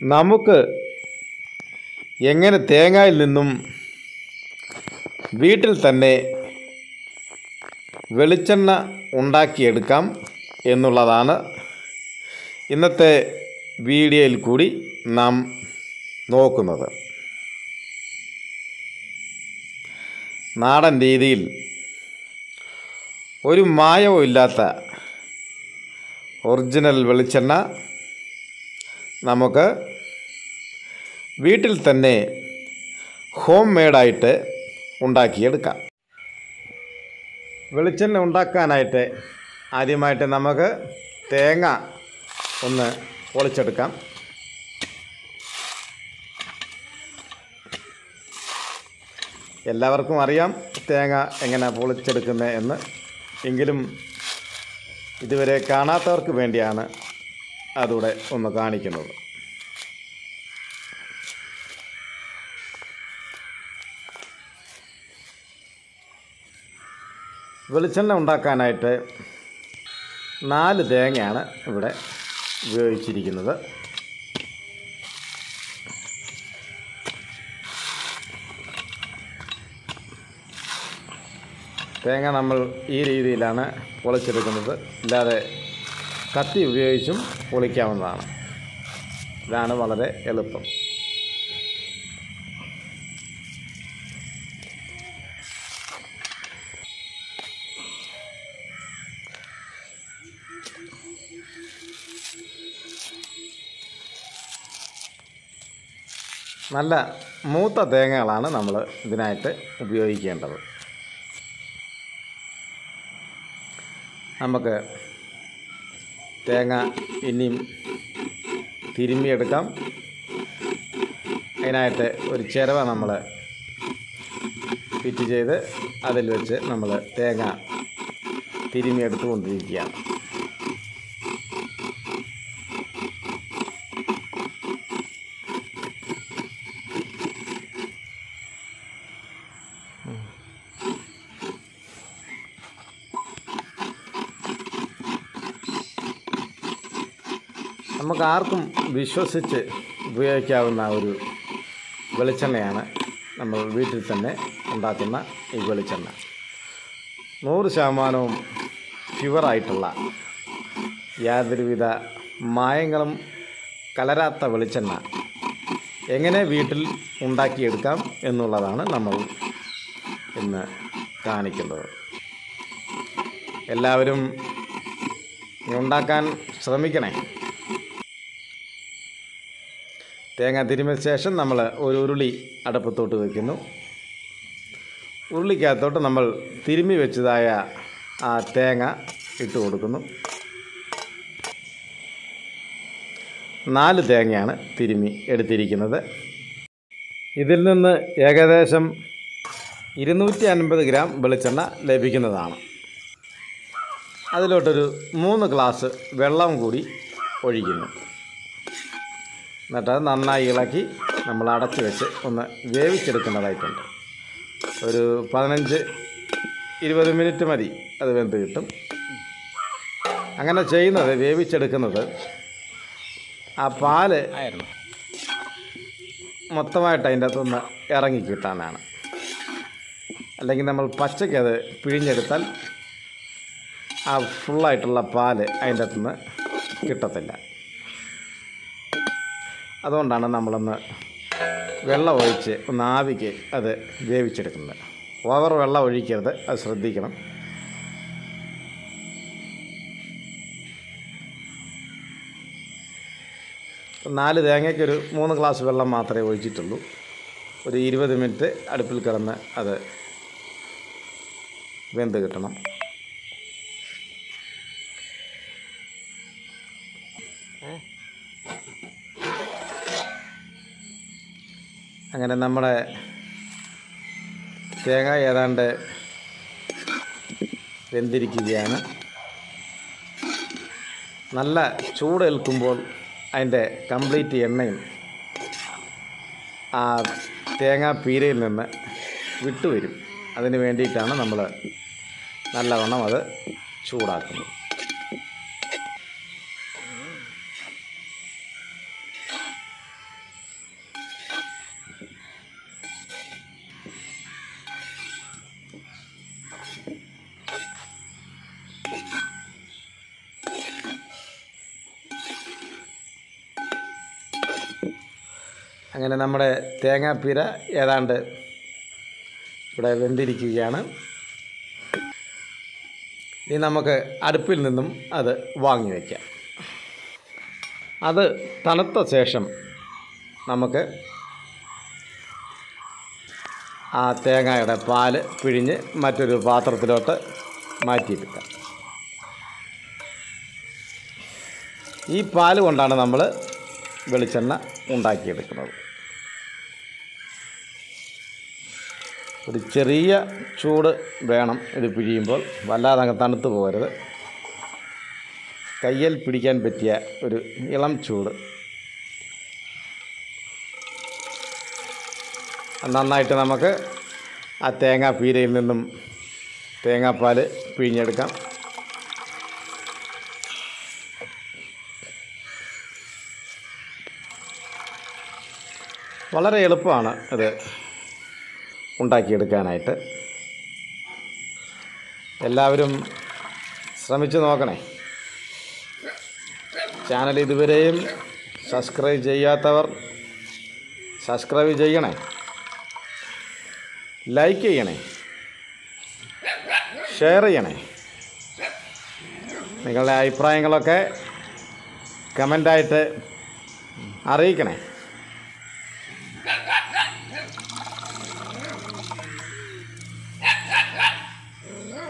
നമുക്ക് എങ്ങനെ തേങ്ങയിൽ നിന്നും വീട്ടിൽ തന്നെ വെളിച്ചെണ്ണ ഉണ്ടാക്കിയെടുക്കാം എന്നുള്ളതാണ് ഇന്നത്തെ വീഡിയോയിൽ കൂടി നാം നോക്കുന്നത്. നാടൻ രീതിയിൽ ഒരു മായവും ഇല്ലാത്ത ഒറിജിനൽ വെളിച്ചെണ്ണ നമുക്ക് വീട്ടിൽ തന്നെ ഹോം മെയ്ഡായിട്ട് ഉണ്ടാക്കിയെടുക്കാം. വെളിച്ചെണ്ണ ഉണ്ടാക്കാനായിട്ട് ആദ്യമായിട്ട് നമുക്ക് തേങ്ങ ഒന്ന് പൊളിച്ചെടുക്കാം. എല്ലാവർക്കും അറിയാം തേങ്ങ എങ്ങനെ പൊളിച്ചെടുക്കുന്നത് എന്ന്. എങ്കിലും ഇതുവരെ കാണാത്തവർക്ക് വേണ്ടിയാണ് അതൂടെ ഒന്ന് കാണിക്കുന്നത്. വെളിച്ചെണ്ണ ഉണ്ടാക്കാനായിട്ട് നാല് തേങ്ങയാണ് ഇവിടെ ഉപയോഗിച്ചിരിക്കുന്നത്. തേങ്ങ നമ്മൾ ഈ രീതിയിലാണ് പൊളിച്ചെടുക്കുന്നത്. അല്ലാതെ കത്തി ഉപയോഗിച്ചും പൊളിക്കാവുന്നതാണ്. ഇതാണ് വളരെ എളുപ്പം. നല്ല മൂത്ത തേങ്ങകളാണ് നമ്മൾ ഇതിനായിട്ട് ഉപയോഗിക്കേണ്ടത്. നമുക്ക് തേങ്ങ ഇനിയും തിരുമ്മിയെടുക്കാം. അതിനായിട്ട് ഒരു ചിരവ നമ്മൾ ഫിറ്റ് ചെയ്ത് അതിൽ വെച്ച് നമ്മൾ തേങ്ങ തിരുമ്മിയെടുത്തുകൊണ്ടിരിക്കുകയാണ്. നമുക്ക് ആർക്കും വിശ്വസിച്ച് ഉപയോഗിക്കാവുന്ന ഒരു വെളിച്ചെണ്ണയാണ് നമ്മൾ വീട്ടിൽ തന്നെ ഉണ്ടാക്കുന്ന ഈ വെളിച്ചെണ്ണ. നൂറ് ശതമാനവും പ്യുവറായിട്ടുള്ള യാതൊരുവിധ മായങ്ങളും കലരാത്ത വെളിച്ചെണ്ണ എങ്ങനെ വീട്ടിൽ ഉണ്ടാക്കിയെടുക്കാം എന്നുള്ളതാണ് നമ്മൾ ഇന്ന് കാണിക്കുന്നത്. എല്ലാവരും ഉണ്ടാക്കാൻ ശ്രമിക്കണേ. തേങ്ങ തിരുമിയ ശേഷം നമ്മൾ ഒരു ഉരുളി അടുപ്പത്തോട്ട് വയ്ക്കുന്നു ഉരുളിക്കകത്തോട്ട് നമ്മൾ തിരുമ്മി വെച്ചതായ ആ തേങ്ങ ഇട്ട് കൊടുക്കുന്നു. നാല് തേങ്ങയാണ് തിരുമ്മി എടുത്തിരിക്കുന്നത്. ഇതിൽ നിന്ന് ഏകദേശം ഇരുന്നൂറ്റി അൻപത് ഗ്രാം വെളിച്ചെണ്ണ ലഭിക്കുന്നതാണ്. അതിലോട്ടൊരു മൂന്ന് ഗ്ലാസ് വെള്ളം കൂടി ഒഴിക്കുന്നു. എന്നിട്ട് അത് നന്നായി ഇളക്കി നമ്മൾ അടച്ചു വെച്ച് ഒന്ന് വേവിച്ചെടുക്കേണ്ടതായിട്ടുണ്ട് ഒരു പതിനഞ്ച് ഇരുപത് മിനിറ്റ് മതി അത് വെന്ത് കിട്ടും. അങ്ങനെ ചെയ്യുന്നത് വേവിച്ചെടുക്കുന്നത് ആ പാൽ ആയിരുന്നു. മൊത്തമായിട്ട് അതിന്റെ അകത്തുനിന്ന് ഇറങ്ങി കിട്ടാനാണ്. അല്ലെങ്കിൽ നമ്മൾ പച്ചയ്ക്ക് അത് പിഴിഞ്ഞെടുത്താൽ ആ ഫുള്ളായിട്ടുള്ള പാൽ അതിന്റെ അകത്തുനിന്ന് കിട്ടത്തില്ല. അതുകൊണ്ടാണ് നമ്മളൊന്ന് വെള്ളം ഒഴിച്ച് ഒന്ന് ആവിക്ക് അത് വേവിച്ചെടുക്കുന്നത്. ഓവർ വെള്ളം ഒഴിക്കരുത് അത് ശ്രദ്ധിക്കണം. നാല് തേങ്ങയ്ക്കൊരു മൂന്ന് ഗ്ലാസ് വെള്ളം മാത്രമേ ഒഴിച്ചിട്ടുള്ളൂ. ഒരു ഇരുപത് മിനിറ്റ് അടുപ്പിൽ കിടന്ന് അത് വെന്ത് കിട്ടണം. അങ്ങനെ നമ്മുടെ തേങ്ങ ഏതാണ്ട് വെന്തിരിക്കുകയാണ്. നല്ല ചൂടേൽക്കുമ്പോൾ അതിന്റെ കംപ്ലീറ്റ് എണ്ണയും ആ തേങ്ങാ പീരയിൽ നിന്ന് വിട്ടുവരും. അതിന് വേണ്ടിയിട്ടാണ് നമ്മൾ നല്ലവണ്ണം അത് ചൂടാക്കുന്നത്. അങ്ങനെ നമ്മുടെ തേങ്ങാപ്പീര ഏതാണ്ട് ഇവിടെ വെന്തിരിക്കുകയാണ്. ഇനി നമുക്ക് അടുപ്പിൽ നിന്നും അത് വാങ്ങി വയ്ക്കാം അത് തണുത്ത ശേഷം നമുക്ക് ആ തേങ്ങയുടെ പാൽ പിഴിഞ്ഞ് മറ്റൊരു പാത്രത്തിലോട്ട് മാറ്റിയെടുക്കാം. ഈ പാൽ കൊണ്ടാണ് നമ്മൾ വെളിച്ചെണ്ണ ഉണ്ടാക്കിയെടുക്കുന്നത്. ഒരു ചെറിയ ചൂട് വേണം ഇത് പിഴിയുമ്പോൾ. വല്ലാതെ അങ്ങ് തണുത്ത് പോകരുത്. കയ്യിൽ പിടിക്കാൻ പറ്റിയ ഒരു ഇളം ചൂട്. നന്നായിട്ട് നമുക്ക് ആ തേങ്ങാ പീരയിൽ നിന്നും തേങ്ങാപ്പാൽ പിഴിഞ്ഞെടുക്കാം. വളരെ എളുപ്പമാണ് ഇത്. ഉണ്ടാക്കിയെടുക്കാനായിട്ട്. എല്ലാവരും ശ്രമിച്ചു നോക്കണേ. ചാനൽ ഇതുവരെയും സബ്സ്ക്രൈബ് ചെയ്യാത്തവർ സബ്സ്ക്രൈബ് ചെയ്യണേ. ലൈക്ക് ചെയ്യണേ. ഷെയർ ചെയ്യണേ. നിങ്ങളുടെ അഭിപ്രായങ്ങളൊക്കെ കമന്റായിട്ട് അറിയിക്കണേ.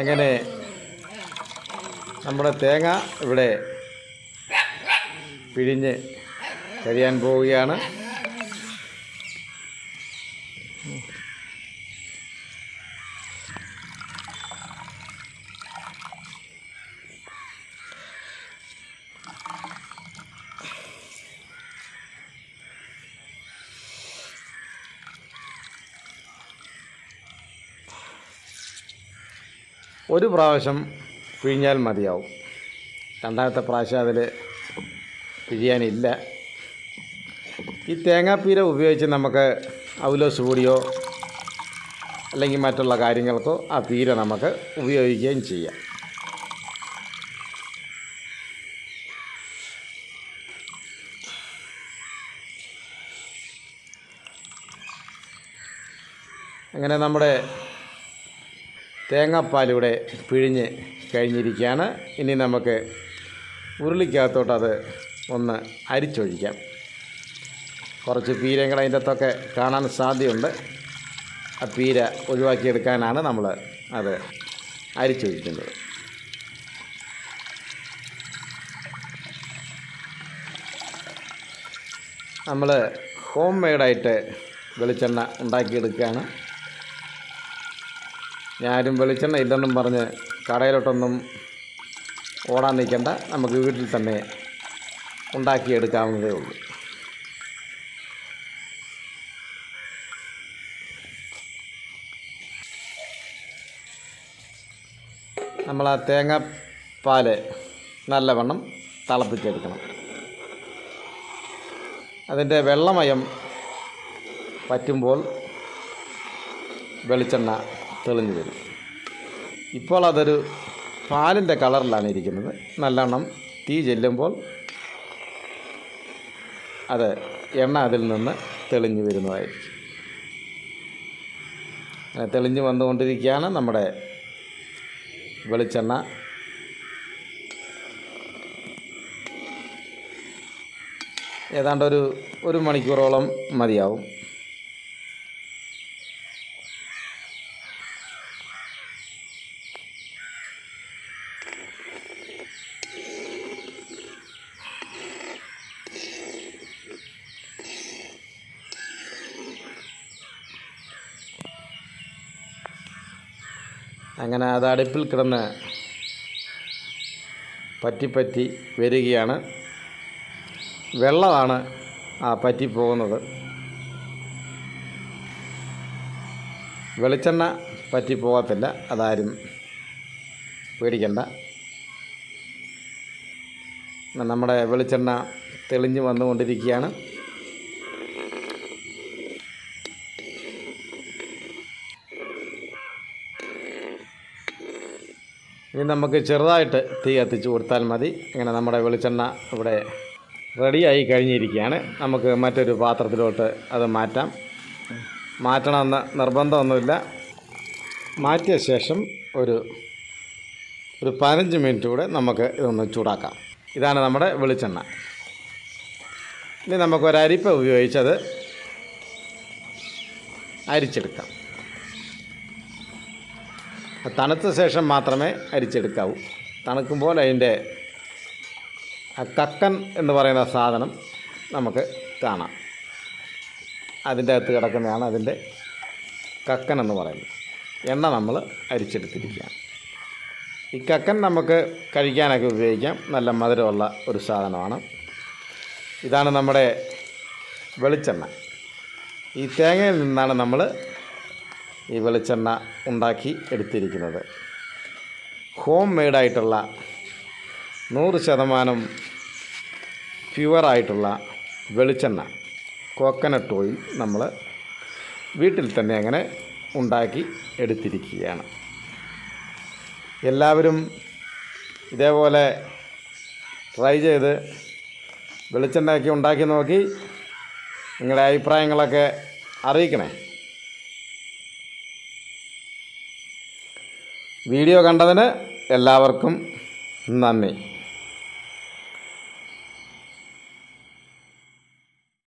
അങ്ങനെ നമ്മുടെ തേങ്ങ ഇവിടെ പിഴിഞ്ഞ് കഴിയാൻ പോവുകയാണ്. ഒരു പ്രാവശ്യം പിഴിഞ്ഞാൽ മതിയാവും. രണ്ടാമത്തെ പ്രാവശ്യം അതിൽ പിഴിയാനില്ല. ഈ തേങ്ങാപ്പീര ഉപയോഗിച്ച് നമുക്ക് അവലോസ് പൊടിയോ അല്ലെങ്കിൽ മറ്റുള്ള കാര്യങ്ങൾക്കോ ആ പീര നമുക്ക് ഉപയോഗിക്കുകയും ചെയ്യാം. അങ്ങനെ നമ്മുടെ തേങ്ങാപ്പാലിവിടെ പിഴിഞ്ഞ് കഴിഞ്ഞിരിക്കുകയാണ്. ഇനി നമുക്ക് ഉരുളിക്കകത്തോട്ട് അത് ഒന്ന് അരിച്ചൊഴിക്കാം. കുറച്ച് പീരങ്ങൾ അതിന്റെ അകത്തൊക്കെ കാണാൻ സാധ്യതയുണ്ട്. ആ പീര ഒഴിവാക്കിയെടുക്കാനാണ് നമ്മൾ അത് അരിച്ചൊഴിക്കുന്നത്. നമ്മൾ ഹോം മെയ്ഡായിട്ട് വെളിച്ചെണ്ണ ഉണ്ടാക്കിയെടുക്കുകയാണ്. ഞാനും വെളിച്ചെണ്ണ ഇല്ലെന്നും പറഞ്ഞ് കടയിലോട്ടൊന്നും ഓടാൻ നിൽക്കേണ്ട നമുക്ക് വീട്ടിൽ തന്നെ ഉണ്ടാക്കിയെടുക്കാവുന്നതേ ഉള്ളൂ. നമ്മൾ ആ തേങ്ങാപ്പാൽ നല്ലവണ്ണം തിളപ്പിച്ചെടുക്കണം. അതിന്റെ വെള്ളമയം പറ്റുമ്പോൾ വെളിച്ചെണ്ണ തെളിഞ്ഞു വരും ഇപ്പോൾ അതൊരു പാലിന്റെ കളറിലാണ് ഇരിക്കുന്നത്. നല്ലവണ്ണം തീ ചെല്ലുമ്പോൾ അത് എണ്ണ അതിൽ നിന്ന് തെളിഞ്ഞു വരുന്നതായിരിക്കും. അങ്ങനെ തെളിഞ്ഞു വന്നുകൊണ്ടിരിക്കുകയാണ് നമ്മുടെ വെളിച്ചെണ്ണ. ഏതാണ്ട് ഒരു ഒരു മണിക്കൂറോളം മതിയാവും. അങ്ങനെ അത് അടുപ്പിൽ കിടന്ന് പറ്റിപ്പറ്റി വരികയാണ്. വെള്ളമാണ് ആ പറ്റി പോകുന്നത്. വെളിച്ചെണ്ണ പറ്റി പോകത്തില്ല അതാരും പേടിക്കണ്ട. നമ്മുടെ വെളിച്ചെണ്ണ തെളിഞ്ഞ് വന്നുകൊണ്ടിരിക്കുകയാണ്. ഇനി നമുക്ക് ചെറുതായിട്ട് തീ കത്തിച്ച് കൊടുത്താൽ മതി. ഇങ്ങനെ നമ്മുടെ വെളിച്ചെണ്ണ ഇവിടെ റെഡിയായി കഴിഞ്ഞിരിക്കുകയാണ്. നമുക്ക് മറ്റൊരു പാത്രത്തിലോട്ട് അത് മാറ്റാം. മാറ്റണമെന്ന് നിർബന്ധമൊന്നുമില്ല. മാറ്റിയ ശേഷം ഒരു ഒരു പതിനഞ്ച് മിനിറ്റ് കൂടെ നമുക്ക് ഇതൊന്ന് ചൂടാക്കാം. ഇതാണ് നമ്മുടെ വെളിച്ചെണ്ണ. ഇനി നമുക്കൊരരിപ്പ ഉപയോഗിച്ചത് അരിച്ചെടുക്കാം. തണുത്ത ശേഷം മാത്രമേ അരിച്ചെടുക്കാവൂ. തണുക്കുമ്പോൾ അതിന്റെ കക്കൻ എന്ന് പറയുന്ന സാധനം നമുക്ക് കാണാം. അതിന്റെ അകത്ത് കിടക്കുന്നതാണ് അതിന്റെ കക്കൻ എന്ന് പറയുന്നത്. എണ്ണ നമ്മൾ അരിച്ചെടുത്തിരിക്കുകയാണ്. ഈ കക്കൻ നമുക്ക് കഴിക്കാനൊക്കെ ഉപയോഗിക്കാം. നല്ല മധുരമുള്ള ഒരു സാധനമാണ്. ഇതാണ് നമ്മുടെ വെളിച്ചെണ്ണ. ഈ തേങ്ങയിൽ നിന്നാണ് നമ്മൾ ഈ വെളിച്ചെണ്ണ ഉണ്ടാക്കി എടുത്തിരിക്കുന്നത്. ഹോം മെയ്ഡായിട്ടുള്ള നൂറ് ശതമാനം പ്യുവറായിട്ടുള്ള വെളിച്ചെണ്ണ കോക്കനട്ട് ഓയിൽ നമ്മൾ വീട്ടിൽ തന്നെ അങ്ങനെ ഉണ്ടാക്കി എടുത്തിരിക്കുകയാണ്. എല്ലാവരും ഇതേപോലെ ട്രൈ ചെയ്ത് വെളിച്ചെണ്ണയൊക്കെ ഉണ്ടാക്കി നോക്കി നിങ്ങളുടെ അഭിപ്രായങ്ങളൊക്കെ അറിയിക്കണേ. വീഡിയോ കണ്ടതിന് എല്ലാവർക്കും നന്ദി.